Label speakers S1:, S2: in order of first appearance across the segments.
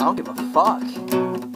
S1: don't give a fuck.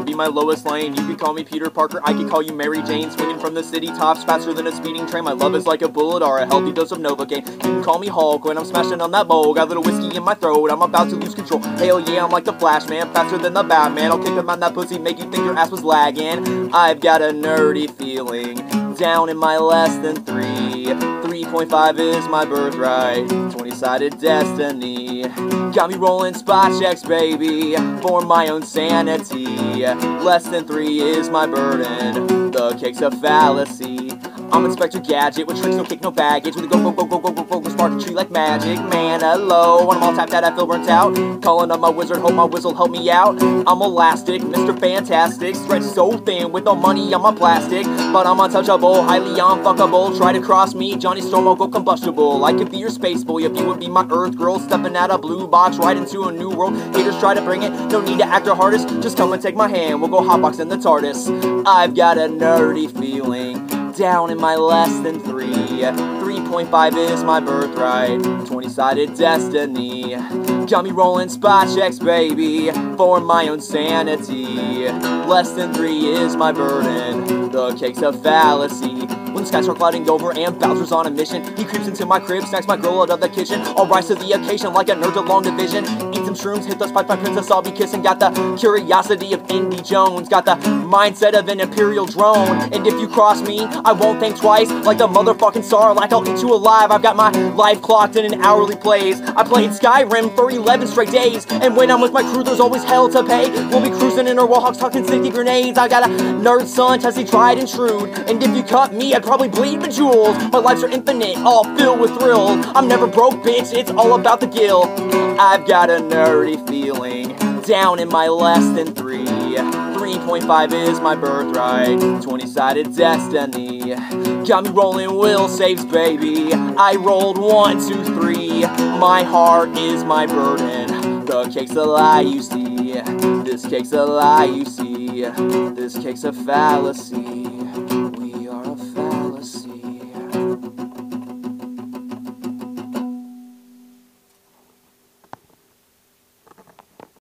S1: Would be my Lois Lane. You could call me Peter Parker, I could call you Mary Jane. Swinging from the city tops faster than a speeding train. My love is like a bullet or a healthy dose of Novocaine. You can call me Hulk when I'm smashing on that bowl. Got a little whiskey in my throat, I'm about to lose control. Hell yeah, I'm like the Flash man, faster than the Batman. I'll kick him on that pussy, make you think your ass was lagging. I've got a nerdy feeling down in my less than three. 3.5 is my birthright, 20 sided destiny. Got me rolling spot checks, baby, for my own sanity. Less than three is my burden, the cake's a fallacy. I'm Inspector Gadget with tricks, no kick, no baggage. With a go, go, go, go, go, go, go, go, spark a tree like magic. Man, hello, when I'm all tapped out, I feel burnt out. Calling up my wizard, hope my whistle help me out. I'm elastic, Mr. Fantastic, stretch so thin with no money, I'm a plastic. But I'm untouchable, highly unfuckable. Try to cross me, Johnny Storm will go combustible. I could be your space boy if you would be my Earth girl. Stepping out a blue box right into a new world. Haters try to bring it, no need to act your hardest. Just come and take my hand, we'll go hotbox in the TARDIS. I've got a nerdy feeling down in my less than three. 3.5 is my birthright, 20 sided destiny. Got me rolling spot checks, baby, for my own sanity. Less than three is my burden, the cake's a fallacy. When the skies start clouding over and Bowser's on a mission, he creeps into my crib, snacks my girl out of the kitchen. I'll rise to the occasion like a nerd to long division. Eat some shrooms, hit those pipe my princess, I'll be kissing. Got the curiosity of Indy Jones, got the mindset of an imperial drone. And if you cross me, I won't think twice. Like the motherfucking star, like I'll eat you alive. I've got my life clocked in an hourly plays. I played Skyrim for 11 straight days, and when I'm with my crew, there's always hell to pay. We'll be cruising in our Warhawks, talking sticky grenades. I got a nerd son, testy tried and true. And if you cut me, I'd probably bleed bejeweled. My lives are infinite, all filled with thrills. I'm never broke, bitch. It's all about the gil. I've got a nerdy feeling down in my less than three. 3.5 is my birthright, 20 sided destiny. Got me rolling will saves, baby. I rolled one, two, three. My heart is my burden. The cake's a lie, you see. This cake's a lie, you see. This cake's a fallacy.